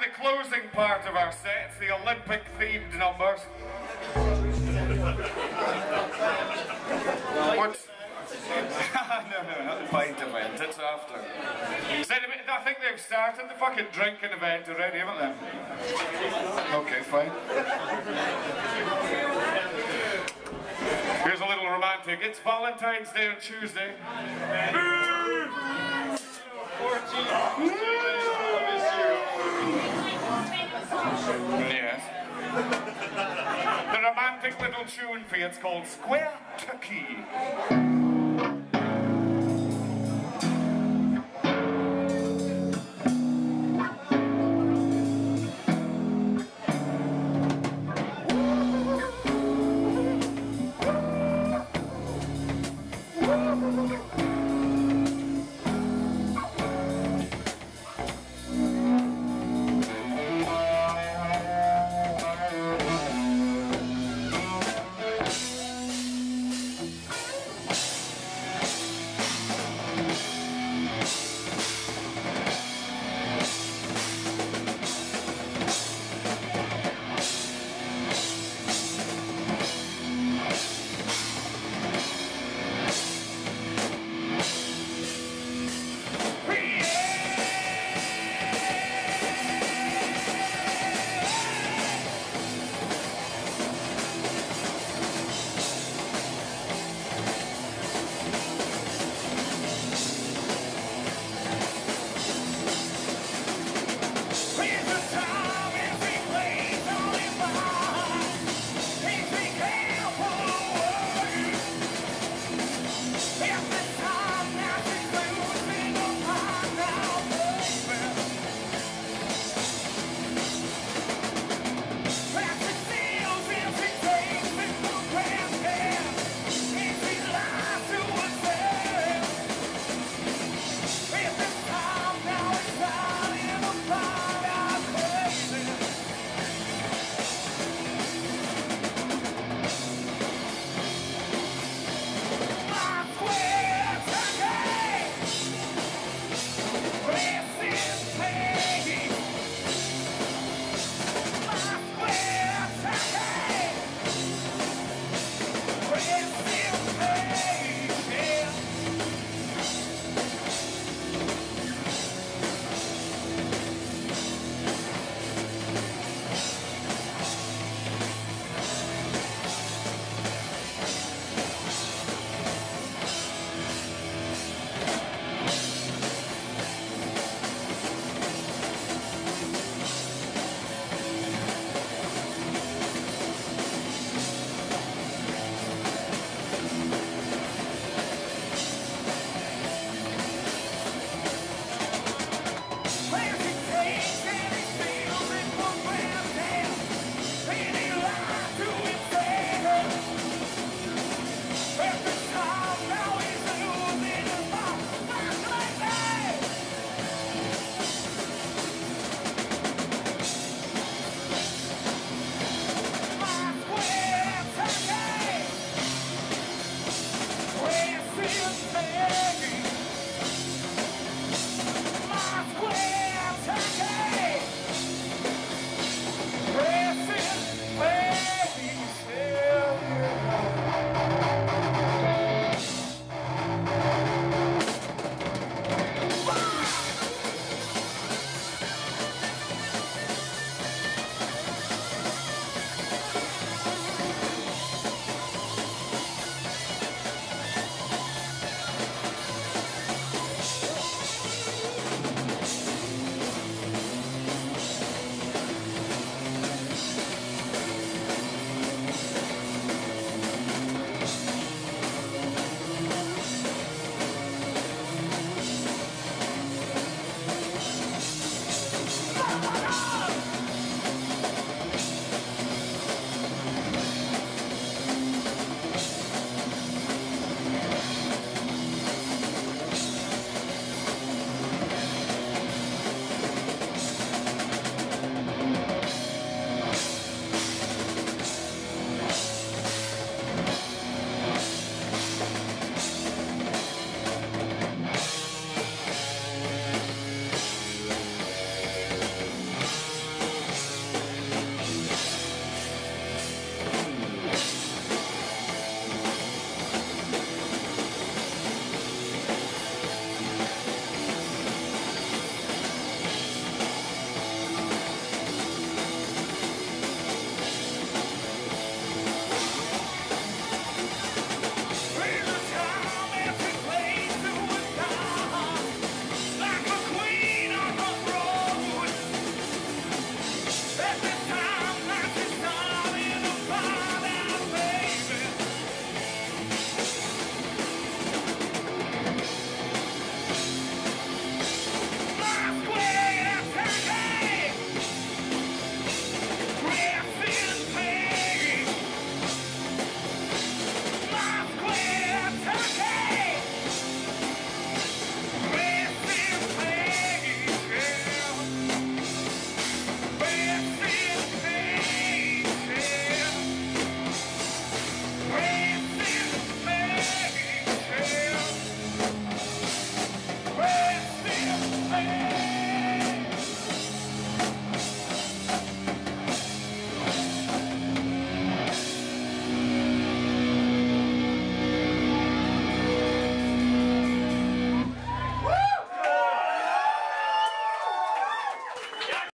for the closing part of our set. It's the Olympic themed numbers. What's. no, no, not the pint event, it's after. Is I think they've started the fucking drinking event already, haven't they? Okay, fine. Here's a little romantic. It's Valentine's Day on Tuesday. Yes. The romantic little tune for you, it's called Square Turkey.